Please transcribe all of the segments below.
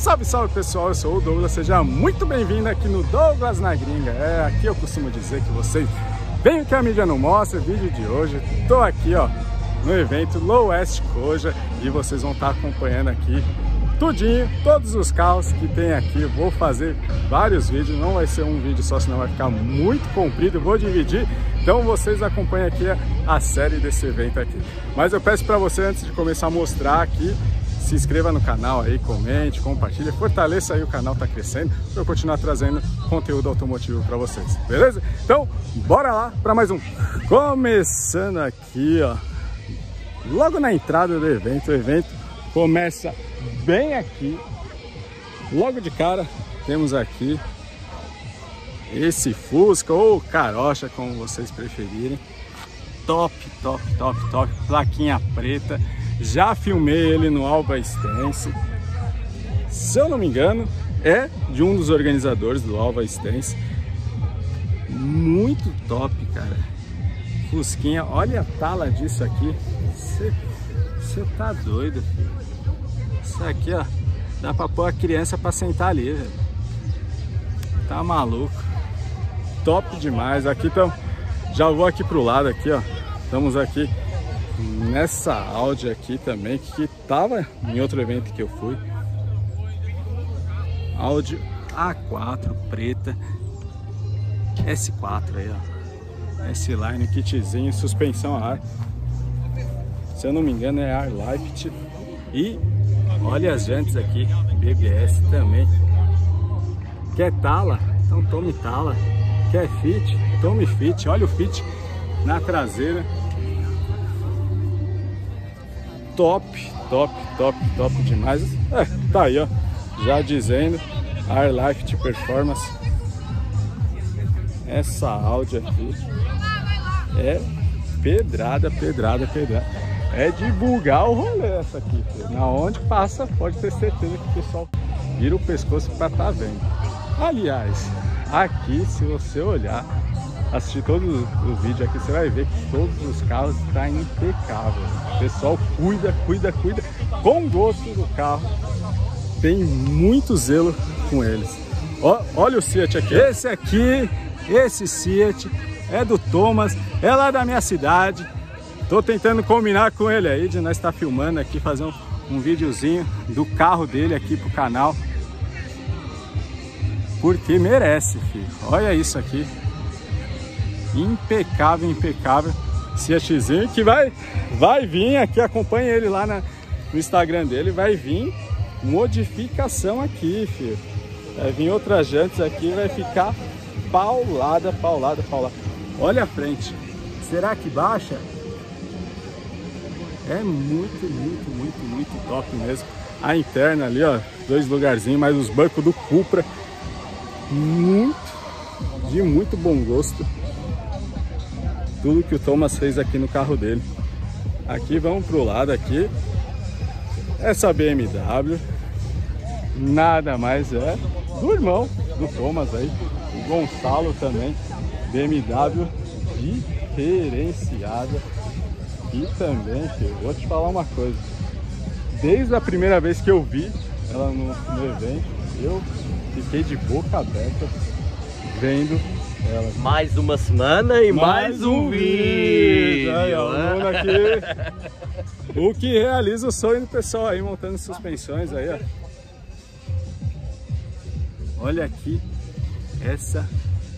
Salve, salve pessoal, eu sou o Douglas, seja muito bem-vindo aqui no Douglas na Gringa. É, aqui eu costumo dizer que vocês veem o que a mídia não mostra, vídeo de hoje. Tô aqui, ó, no evento Low West Koja e vocês vão estar acompanhando aqui tudinho, todos os carros que tem aqui. Vou fazer vários vídeos, não vai ser um vídeo só, senão vai ficar muito comprido. Vou dividir, então vocês acompanhem aqui a série desse evento aqui. Mas eu peço para você, antes de começar a mostrar aqui, se inscreva no canal aí, comente, compartilhe, fortaleça aí o canal, tá crescendo, para eu continuar trazendo conteúdo automotivo para vocês, beleza? Então, bora lá para mais um. Começando aqui, ó, logo na entrada do evento, o evento começa bem aqui, logo de cara temos aqui esse Fusca ou Carocha, como vocês preferirem, top, top, top, top, plaquinha preta, já filmei ele no Alba Stance. Se eu não me engano, é de um dos organizadores do Alba Stance. Muito top, cara. Fusquinha, olha a tala disso aqui. Você tá doido, filho. Isso aqui, ó, dá pra pôr a criança pra sentar ali, velho. Tá maluco. Top demais. Aqui então, já vou aqui pro lado aqui, ó. Estamos aqui nessa Audi aqui também, que tava em outro evento que eu fui. Audi A4 preta, S4 aí, ó. S-Line, kitzinho, suspensão a ar. Se eu não me engano é Air Lift. E olha as jantes aqui, BBS também. Quer tala? Então tome tala. Quer fit? Tome fit. Olha o fit na traseira top, top, top, top demais. É, tá aí, ó. Já dizendo, Airlift Performance. Essa Audi aqui é pedrada, pedrada, pedrada. É de bugar o rolê essa aqui. Na onde passa, pode ter certeza que o pessoal vira o pescoço para tá vendo. Aliás, aqui, se você olhar, assistir todo o vídeo aqui, você vai ver que todos os carros estão tá impecável. O pessoal cuida, cuida, cuida com gosto do carro. Tem muito zelo com eles. Ó, olha o Fiat aqui. Esse aqui, esse Fiat é do Thomas, é lá da minha cidade. Tô tentando combinar com ele aí de nós estar tá filmando aqui, fazer um, um videozinho do carro dele aqui pro canal. Porque merece, filho. Olha isso aqui impecável, impecável. Fiatzinho que vai, vai vir aqui, acompanha ele lá na, no Instagram dele, vai vir modificação aqui, filho. Vai vir outras jantes aqui, vai ficar paulada, paulada, paulada. Olha a frente. Será que baixa? É muito, muito, muito, muito top mesmo. A interna ali, ó, dois lugarzinhos, mais os bancos do Cupra. Muito, de muito bom gosto tudo que o Thomas fez aqui no carro dele. Aqui vamos pro lado aqui. Essa BMW nada mais é do irmão do Thomas aí, o Gonçalo também, BMW diferenciada. E também, filho, vou te falar uma coisa. Desde a primeira vez que eu vi ela no, no evento, eu fiquei de boca aberta vendo ela. Mais uma semana e mais, mais um, vídeo. Aí, ó, o aqui. o que realiza o sonho do pessoal aí montando suspensões aí, ó. Olha aqui essa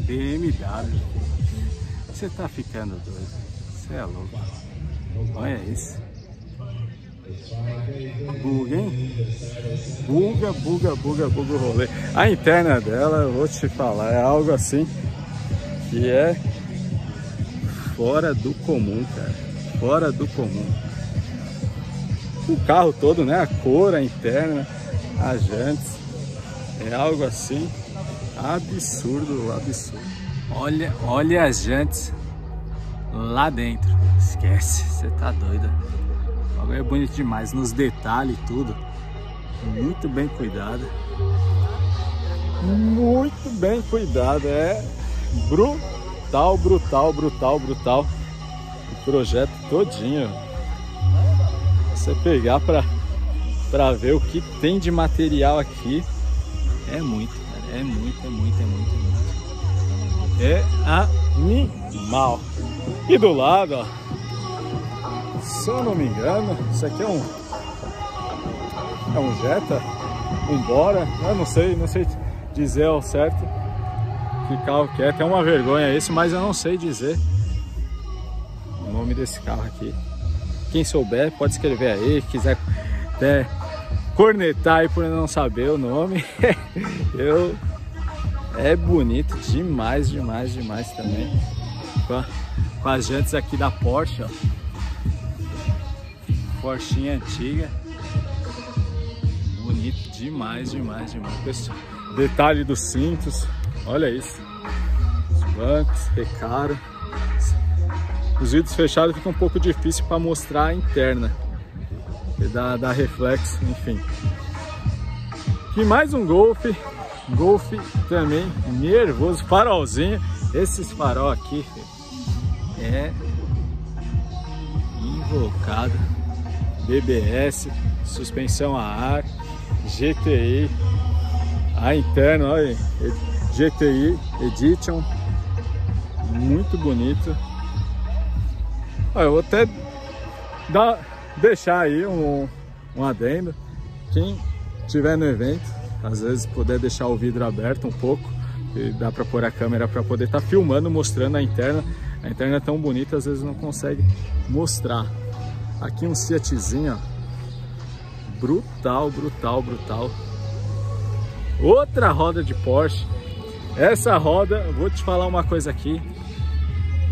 BMW. Você tá ficando doido. Você é louco. Olha isso. Buga, hein? Buga, buga, buga, buga o rolê. A interna dela, eu vou te falar, é algo assim que é fora do comum, cara. Fora do comum. O carro todo, né? A cor, a interna, as jantes. É algo assim absurdo, absurdo. Olha, olha as jantes lá dentro. Esquece, você tá doido. Agora é bonito demais, nos detalhes tudo. Muito bem cuidado. Muito bem cuidado, é brutal, brutal, brutal, brutal. O projeto todinho. Você pegar para para ver o que tem de material aqui é muito, cara. É muito, é muito, é muito, é muito. É animal. E do lado, ó. Se eu não me engano, isso aqui é um. É um Jetta? Um Bora? Eu não sei, não sei dizer ao certo que carro que é. Tem uma vergonha esse, mas eu não sei dizer o nome desse carro aqui. Quem souber pode escrever aí, quiser até cornetar aí por não saber o nome. eu é bonito demais, demais, demais também. Com, a, com as jantes aqui da Porsche, ó. Porschinha antiga. Bonito demais, demais, demais. Pessoal, detalhe dos cintos, olha isso. Os bancos, recaro. Os vidros fechados fica um pouco difícil para mostrar a interna. Da, da reflexo, enfim. E mais um Golf. Golf também nervoso, farolzinho. Esses farol aqui é invocado. BBS, suspensão a ar, GTI, a interna, olha, GTI Edition, muito bonito. Olha, eu vou até dar, deixar aí um, um adendo. Quem tiver no evento, às vezes puder deixar o vidro aberto um pouco, e dá para pôr a câmera para poder estar tá filmando, mostrando a interna. A interna é tão bonita, às vezes não consegue mostrar. Aqui um Fiatzinho, ó. Brutal, brutal, brutal. Outra roda de Porsche. Essa roda, vou te falar uma coisa aqui.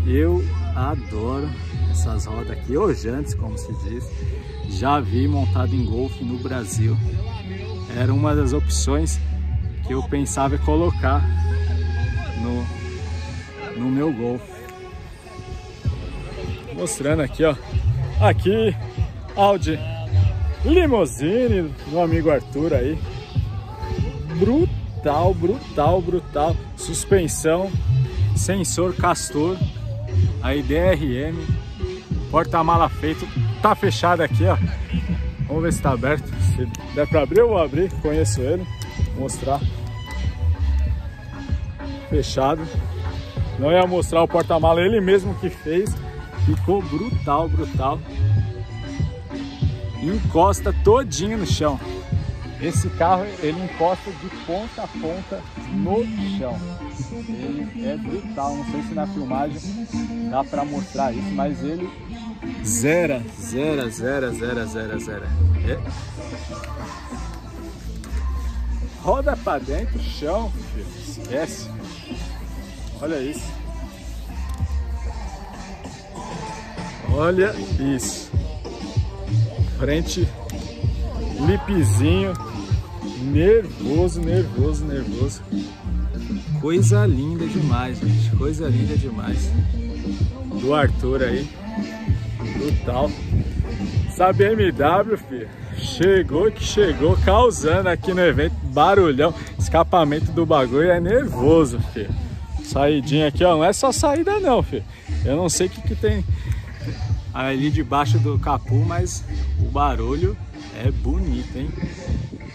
Eu adoro essas rodas aqui, ojantes, como se diz. Já vi montado em Golf no Brasil. Era uma das opções que eu pensava em colocar no, no meu Golf. Mostrando aqui, ó. Aqui, Audi Limousine do amigo Arthur aí. Brutal, brutal, brutal. Suspensão, sensor Castor, aí DRM, porta-mala feito. Tá fechado aqui, ó. Vamos ver se tá aberto. Se der pra abrir, eu vou abrir. Conheço ele. Vou mostrar. Fechado. Não ia mostrar o porta-mala, ele mesmo que fez. Ficou brutal, brutal. Encosta todinho no chão. Esse carro, ele encosta de ponta a ponta no chão. Ele é brutal. Não sei se na filmagem dá pra mostrar isso, mas ele zera, zera, zera, zera, zera, zera. É. Roda pra dentro, chão, filho. esquece. Olha isso. Olha isso. Frente lipzinho. Nervoso, nervoso, nervoso. Coisa linda demais, gente. Coisa linda demais. Do Arthur aí. Brutal. Essa BMW, filho, chegou que chegou causando aqui no evento. Barulhão. Escapamento do bagulho é nervoso, filho. Aqui, ó. Não é só saída não, filho. Eu não sei o que, que tem ali debaixo do capu, mas o barulho é bonito, hein?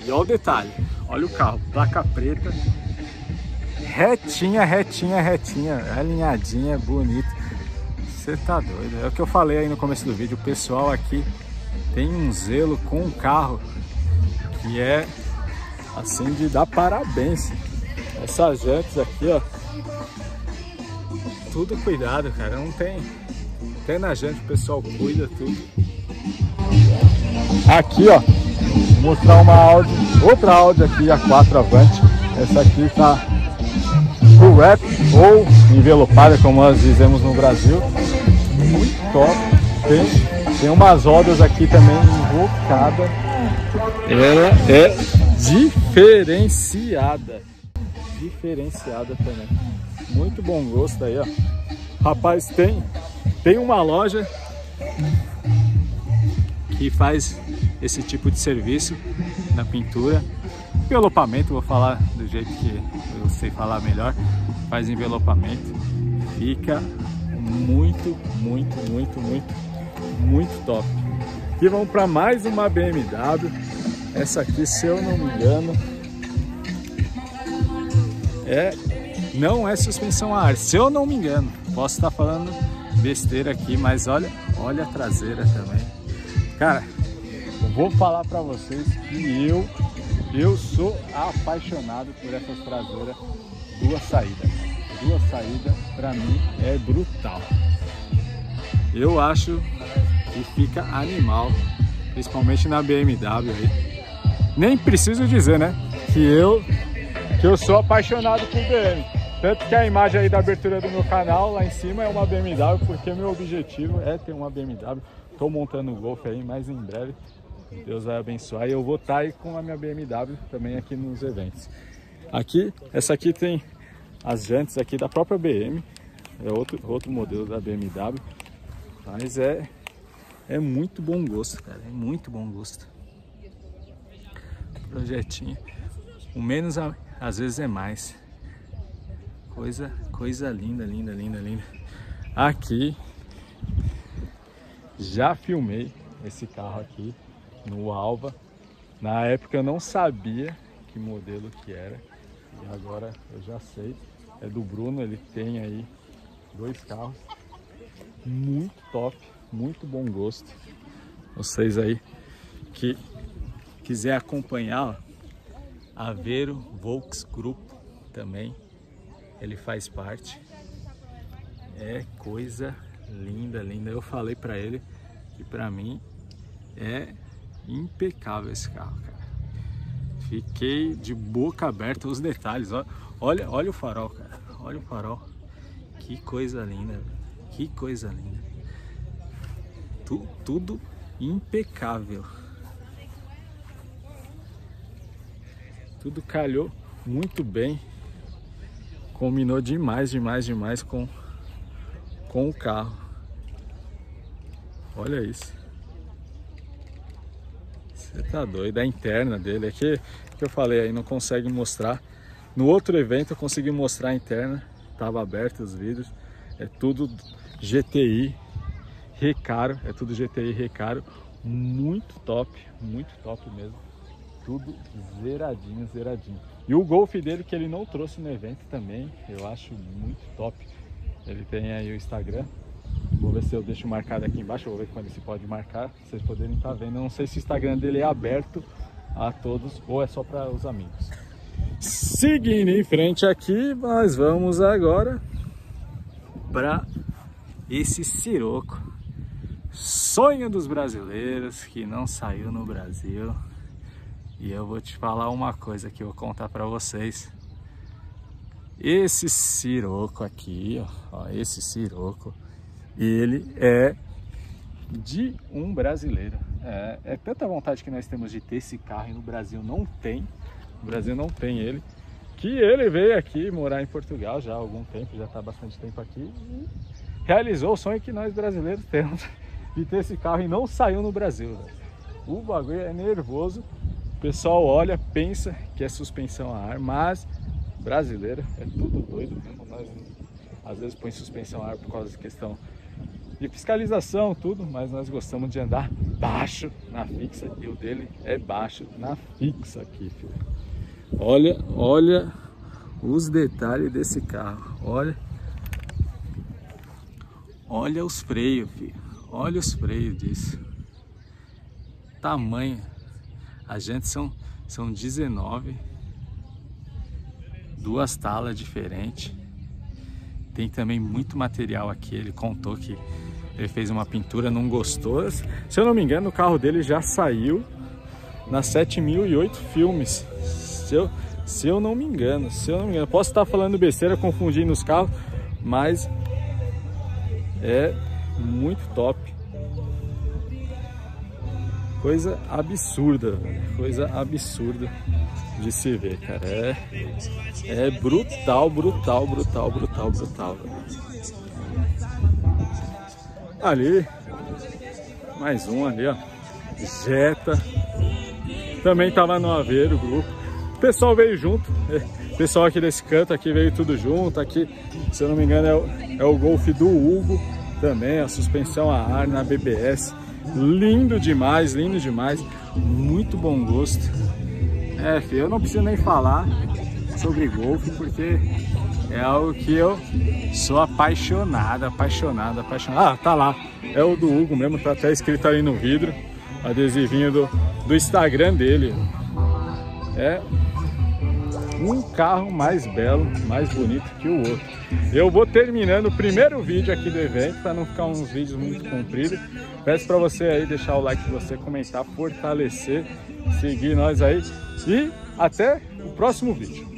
E olha o detalhe, olha o carro, placa preta, retinha, retinha, retinha, alinhadinha, bonito. Você tá doido, é o que eu falei aí no começo do vídeo, o pessoal aqui tem um zelo com o carro que é assim de dar parabéns. Essas jantes aqui, ó, tudo cuidado, cara, não tem até na jante o pessoal cuida tudo. Aqui, ó, vou mostrar uma Audi, outra Audi aqui, a 4 Avante. Essa aqui tá full wrap ou envelopada, como nós dizemos no Brasil. Muito top. Tem, tem umas rodas aqui também invocadas. Ela é diferenciada. Diferenciada também. Muito bom gosto aí, ó. Rapaz, tem tem uma loja que faz esse tipo de serviço na pintura. Envelopamento, vou falar do jeito que eu sei falar melhor, faz envelopamento. Fica muito, muito, muito, muito, muito top. E vamos para mais uma BMW. Essa aqui, se eu não me engano, é não é suspensão a ar, se eu não me engano. Posso estar falando besteira aqui, mas olha, olha a traseira também. Cara, vou falar para vocês que eu eu sou apaixonado por essas traseiras duas saídas. Duas saídas para mim é brutal. Eu acho que fica animal, principalmente na BMW aí. Nem preciso dizer, né, que eu que eu sou apaixonado por BM. Tanto que a imagem aí da abertura do meu canal lá em cima é uma BMW, porque meu objetivo é ter uma BMW. Estou montando um Golf aí, mas em breve Deus vai abençoar. E eu vou estar tá aí com a minha BMW também aqui nos eventos. Aqui, essa aqui tem as jantes aqui da própria BM. É outro, outro modelo da BMW. Mas é, é muito bom gosto, cara. É muito bom gosto. Projetinho. O menos às vezes é mais. Coisa, coisa linda, linda, linda, linda. Aqui já filmei esse carro aqui no Alva. Na época eu não sabia que modelo que era. E agora eu já sei. É do Bruno, ele tem aí dois carros. Muito top, muito bom gosto. Vocês aí que quiser acompanhar, ó, Aveiro Volks Grupo também ele faz parte. É coisa linda, linda. Eu falei para ele que para mim é impecável esse carro, cara. Fiquei de boca aberta os detalhes. Olha, olha o farol, cara. Olha o farol. Que coisa linda. Que coisa linda. Tu, tudo impecável. Tudo calhou muito bem combinou demais, demais, demais com, com o carro. Olha isso. Você tá doido, a interna dele aqui que eu falei aí, não consegue mostrar. No outro evento eu consegui mostrar a interna, tava aberto os vidros. É tudo GTI Recaro, é tudo GTI Recaro, muito top, muito top mesmo. Tudo zeradinho, zeradinho. E o Golf dele que ele não trouxe no evento também, eu acho muito top. Ele tem aí o Instagram. Vou ver se eu deixo marcado aqui embaixo, vou ver quando ele se pode marcar, pra vocês poderem estar tá vendo. Eu não sei se o Instagram dele é aberto a todos ou é só para os amigos. Seguindo em frente aqui, nós vamos agora para esse Siroco. Sonho dos brasileiros que não saiu no Brasil. E eu vou te falar uma coisa que eu vou contar para vocês. Esse siroco aqui, ó, esse siroco, ele é de um brasileiro. É, é, tanta vontade que nós temos de ter esse carro e no Brasil não tem. No Brasil não tem ele. Que ele veio aqui morar em Portugal já há algum tempo, já está bastante tempo aqui. E realizou o sonho que nós brasileiros temos de ter esse carro e não saiu no Brasil. O bagulho é nervoso. O pessoal olha, pensa que é suspensão a ar, mas brasileira é tudo doido mesmo. Nós às vezes põe suspensão a ar por causa de questão de fiscalização, tudo, mas nós gostamos de andar baixo na fixa e o dele é baixo na fixa aqui, filho. Olha, olha os detalhes desse carro. Olha. Olha os freios, filho. Olha os freios disso. Tamanho as jantes são, são 19, duas talas diferentes. Tem também muito material aqui, ele contou que ele fez uma pintura, não gostou. Se eu não me engano, o carro dele já saiu na 7008 filmes. Se eu, se eu não me engano, se eu não me engano. Posso estar falando besteira, confundindo os carros, mas é muito top. Coisa absurda, coisa absurda de se ver, cara. É, é brutal, brutal, brutal, brutal, brutal. Ali, mais um ali, ó. Jetta. Também tava no Aveiro grupo. O pessoal veio junto. O pessoal aqui desse canto aqui veio tudo junto. Aqui, se eu não me engano, é o, é o Golf do Hugo também. A suspensão a ar na BBS. Lindo demais, lindo demais. Muito bom gosto. É, eu não preciso nem falar sobre Golf porque é algo que eu sou apaixonado, apaixonado, apaixonado. Ah, tá lá. É o do Hugo mesmo, tá até escrito ali no vidro. Adesivinho do, do Instagram dele. É um carro mais belo, mais bonito que o outro. Eu vou terminando o primeiro vídeo aqui do evento, para não ficar uns vídeos muito compridos. Peço para você aí deixar o like, você comentar, fortalecer, seguir nós aí e até o próximo vídeo.